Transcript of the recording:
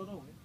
안 떠다 오네.